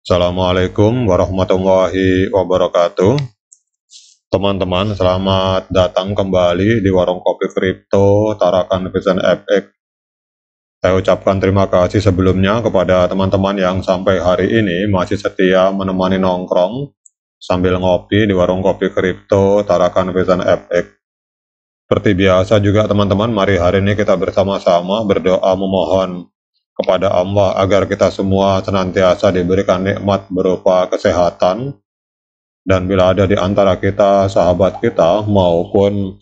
Assalamualaikum warahmatullahi wabarakatuh. Teman-teman, selamat datang kembali di Warung Kopi Kripto Tarakan Vision FX. Saya ucapkan terima kasih sebelumnya kepada teman-teman yang sampai hari ini masih setia menemani nongkrong sambil ngopi di Warung Kopi Kripto Tarakan Vision FX. Seperti biasa juga teman-teman, mari hari ini kita bersama-sama berdoa memohon kepada Allah agar kita semua senantiasa diberikan nikmat berupa kesehatan. Dan bila ada di antara kita sahabat kita maupun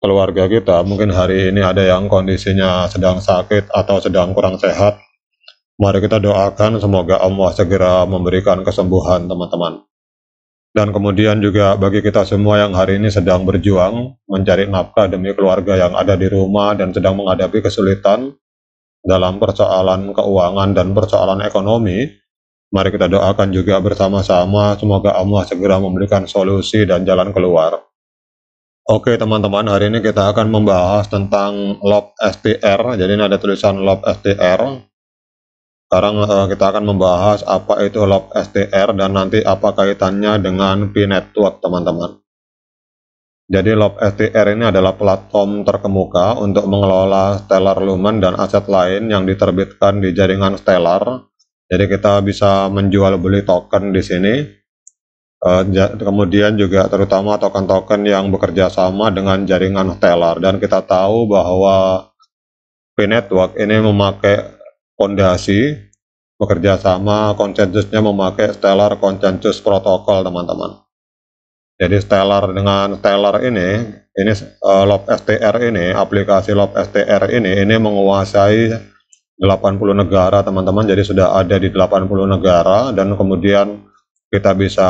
keluarga kita mungkin hari ini ada yang kondisinya sedang sakit atau sedang kurang sehat mari kita doakan semoga Allah segera memberikan kesembuhan teman-teman. Dan kemudian juga bagi kita semua yang hari ini sedang berjuang mencari nafkah demi keluarga yang ada di rumah dan sedang menghadapi kesulitan dalam persoalan keuangan dan persoalan ekonomi, mari kita doakan juga bersama-sama semoga Allah segera memberikan solusi dan jalan keluar. Oke teman-teman, hari ini kita akan membahas tentang LOB STR. Jadi ini ada tulisan LOB STR. Sekarang uh, kita akan membahas apa itu LOB STR dan nanti apa kaitannya dengan P-Network teman-teman. Jadi Lob STR ini adalah platform terkemuka untuk mengelola Stellar Lumen dan aset lain yang diterbitkan di jaringan Stellar. Jadi kita bisa menjual beli token di sini. Uh, kemudian juga terutama token-token yang bekerja sama dengan jaringan Stellar dan kita tahu bahwa P-Network ini memakai fondasi bekerja sama konsensusnya memakai Stellar Consensus Protocol teman-teman. Jadi Stellar dengan Stellar ini, ini uh, Lob STR ini, aplikasi Lob STR ini, ini menguasai 80 negara teman-teman. Jadi sudah ada di 80 negara dan kemudian kita bisa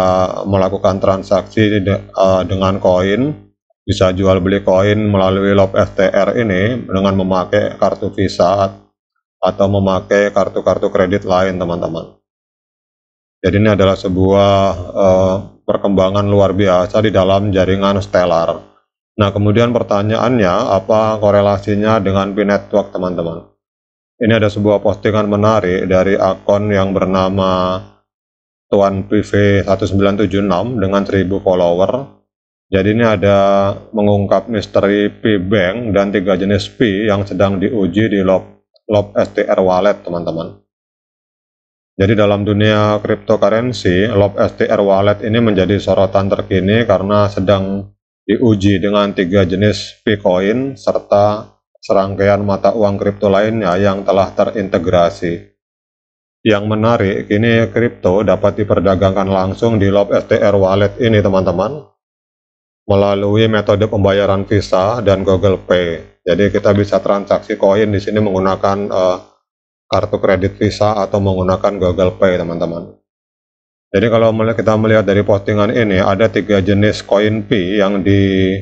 melakukan transaksi de, uh, dengan koin, bisa jual beli koin melalui Lob STR ini dengan memakai kartu Visa atau memakai kartu-kartu kredit lain teman-teman. Jadi ini adalah sebuah uh, perkembangan luar biasa di dalam jaringan stellar. Nah, kemudian pertanyaannya, apa korelasinya dengan P-Network, teman-teman? Ini ada sebuah postingan menarik dari akun yang bernama Tuan PV 1976 dengan 1000 follower. Jadi ini ada mengungkap misteri P-Bank dan tiga jenis P yang sedang diuji di Lob, Lob STR Wallet, teman-teman. Jadi dalam dunia cryptocurrency, LOB STR Wallet ini menjadi sorotan terkini karena sedang diuji dengan tiga jenis Bitcoin serta serangkaian mata uang kripto lainnya yang telah terintegrasi. Yang menarik, kini kripto dapat diperdagangkan langsung di LOB STR Wallet ini teman-teman melalui metode pembayaran Visa dan Google Pay. Jadi kita bisa transaksi koin di sini menggunakan uh, kartu kredit Visa atau menggunakan Google Pay teman-teman. Jadi kalau kita melihat dari postingan ini ada tiga jenis koin P yang di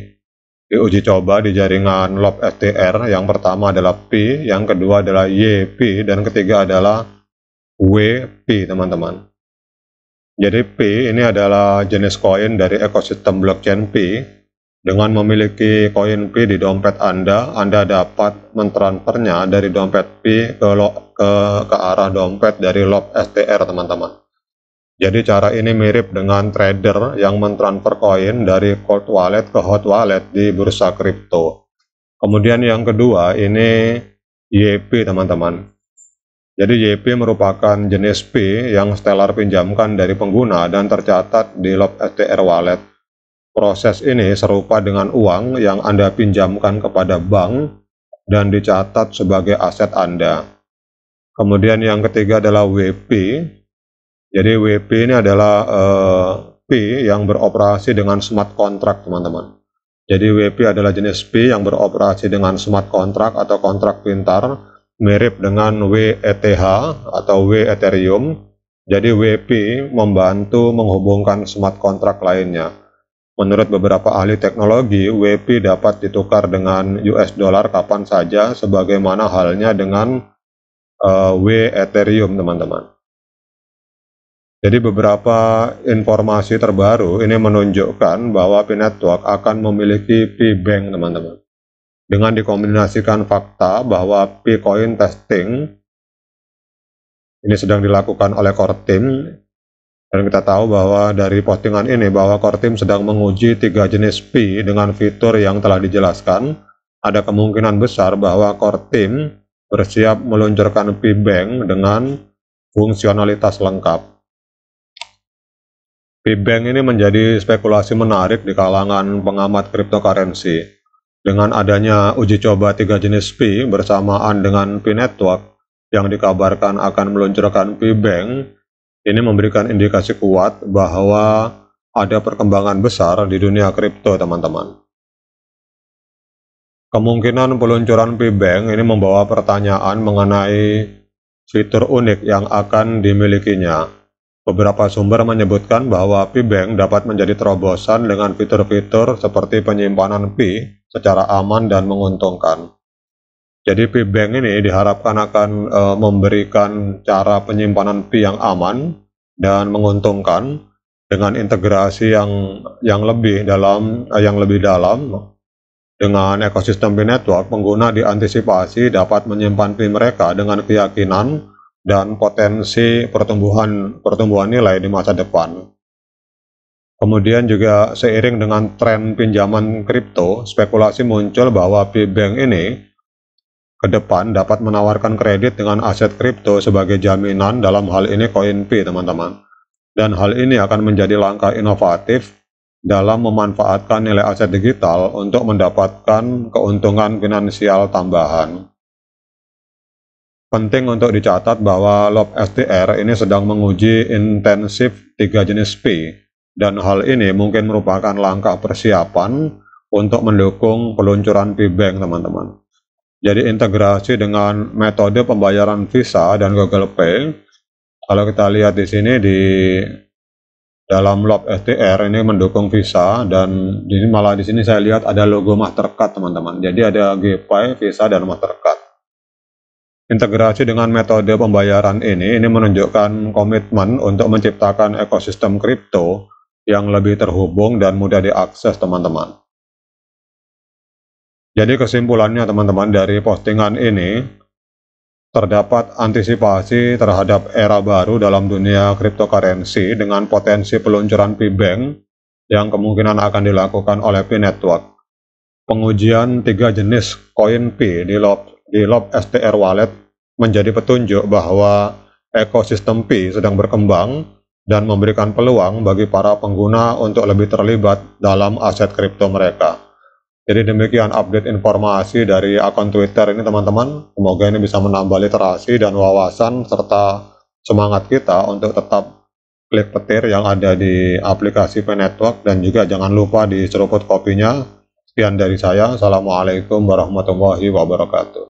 diuji coba di jaringan LOB STR. Yang pertama adalah P, yang kedua adalah YP, dan ketiga adalah WP teman-teman. Jadi P ini adalah jenis koin dari ekosistem blockchain P dengan memiliki koin P di dompet Anda, Anda dapat mentransfernya dari dompet P ke, ke, ke arah dompet dari LOB STR, teman-teman. Jadi cara ini mirip dengan trader yang mentransfer koin dari cold wallet ke hot wallet di bursa kripto. Kemudian yang kedua ini YP teman-teman. Jadi YP merupakan jenis P yang Stellar pinjamkan dari pengguna dan tercatat di LOB STR wallet. Proses ini serupa dengan uang yang Anda pinjamkan kepada bank dan dicatat sebagai aset Anda. Kemudian yang ketiga adalah WP. Jadi WP ini adalah uh, P yang beroperasi dengan smart contract, teman-teman. Jadi WP adalah jenis P yang beroperasi dengan smart contract atau kontrak pintar, mirip dengan WETH atau W Ethereum. Jadi WP membantu menghubungkan smart contract lainnya. Menurut beberapa ahli teknologi, WP dapat ditukar dengan US dollar kapan saja sebagaimana halnya dengan uh, W Ethereum, teman-teman. Jadi beberapa informasi terbaru ini menunjukkan bahwa P-Network akan memiliki P-Bank, teman-teman. Dengan dikombinasikan fakta bahwa P-Coin testing ini sedang dilakukan oleh core team Dan kita tahu bahwa dari postingan ini bahwa Core Team sedang menguji tiga jenis Pi dengan fitur yang telah dijelaskan. Ada kemungkinan besar bahwa Core Team bersiap meluncurkan Pi Bank dengan fungsionalitas lengkap. Pi Bank ini menjadi spekulasi menarik di kalangan pengamat cryptocurrency. Dengan adanya uji coba tiga jenis Pi bersamaan dengan Pi Network yang dikabarkan akan meluncurkan Pi Bank, ini memberikan indikasi kuat bahwa ada perkembangan besar di dunia kripto, teman-teman. Kemungkinan peluncuran P-Bank ini membawa pertanyaan mengenai fitur unik yang akan dimilikinya. Beberapa sumber menyebutkan bahwa P-Bank dapat menjadi terobosan dengan fitur-fitur seperti penyimpanan P secara aman dan menguntungkan. Jadi P-Bank ini diharapkan akan e, memberikan cara penyimpanan P yang aman dan menguntungkan dengan integrasi yang yang lebih dalam e, yang lebih dalam dengan ekosistem P network pengguna diantisipasi dapat menyimpan P mereka dengan keyakinan dan potensi pertumbuhan pertumbuhan nilai di masa depan. Kemudian juga seiring dengan tren pinjaman kripto, spekulasi muncul bahwa P-Bank ini ke depan dapat menawarkan kredit dengan aset kripto sebagai jaminan dalam hal ini koin P teman-teman. Dan hal ini akan menjadi langkah inovatif dalam memanfaatkan nilai aset digital untuk mendapatkan keuntungan finansial tambahan. Penting untuk dicatat bahwa LOB STR ini sedang menguji intensif tiga jenis P, dan hal ini mungkin merupakan langkah persiapan untuk mendukung peluncuran P-Bank teman-teman. Jadi integrasi dengan metode pembayaran Visa dan Google Pay. Kalau kita lihat di sini di dalam LOB STR ini mendukung Visa dan di sini malah di sini saya lihat ada logo Mastercard teman-teman. Jadi ada GPay, Visa dan Mastercard. Integrasi dengan metode pembayaran ini ini menunjukkan komitmen untuk menciptakan ekosistem kripto yang lebih terhubung dan mudah diakses teman-teman. Jadi kesimpulannya teman-teman dari postingan ini terdapat antisipasi terhadap era baru dalam dunia cryptocurrency dengan potensi peluncuran P-Bank yang kemungkinan akan dilakukan oleh P-Network. Pengujian tiga jenis koin P di Lob, di Lob STR Wallet menjadi petunjuk bahwa ekosistem P sedang berkembang dan memberikan peluang bagi para pengguna untuk lebih terlibat dalam aset kripto mereka. Jadi demikian update informasi dari akun Twitter ini teman-teman. Semoga ini bisa menambah literasi dan wawasan serta semangat kita untuk tetap klik petir yang ada di aplikasi P-Network dan juga jangan lupa di seruput kopinya. Sekian dari saya. Assalamualaikum warahmatullahi wabarakatuh.